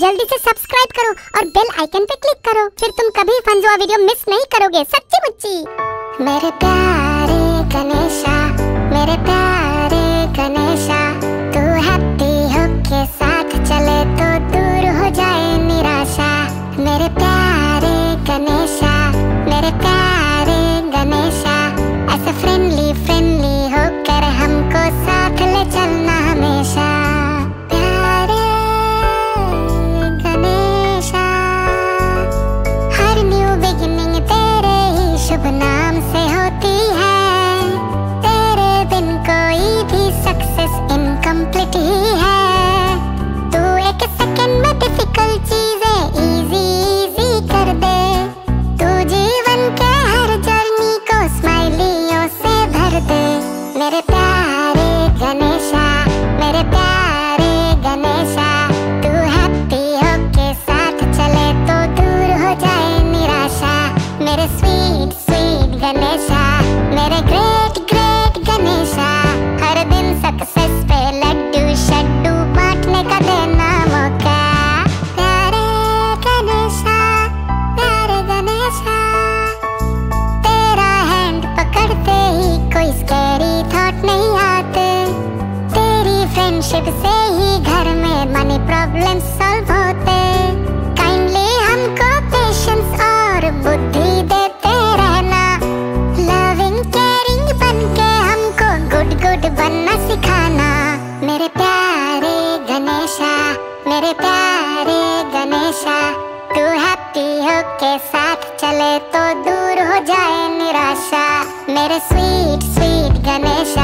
जल्दी से सब्सक्राइब करो और बेल आइकन पे क्लिक करो। फिर तुम कभी फंजुआ वीडियो मिस नहीं करोगे सच्ची मुच्ची मेरे प्यारे गणेशा, मेरे प्यारे गणेशा, तू हैप्पी होके साथ चले तो दूर हो जाए निराशा। मेरे प्यारे गणेशा, मेरे प्यारे गणेशा मेरे ग्रेट ग्रेट गणेशा, हर दिन सक्सेस पे लड्डू, शड्डू बांटने का देना मौका। प्यारे गणेशा प्यारे गणेशा, तेरा हैंड पकड़ते ही कोई स्कैरी थॉट नहीं आते। तेरी फ्रेंडशिप से ही घर में मनी प्रॉब्लम सॉल्व होते। मेरे प्यारे गणेशा, तू हैप्पी हो के साथ चले तो दूर हो जाए निराशा। मेरे स्वीट स्वीट गणेशा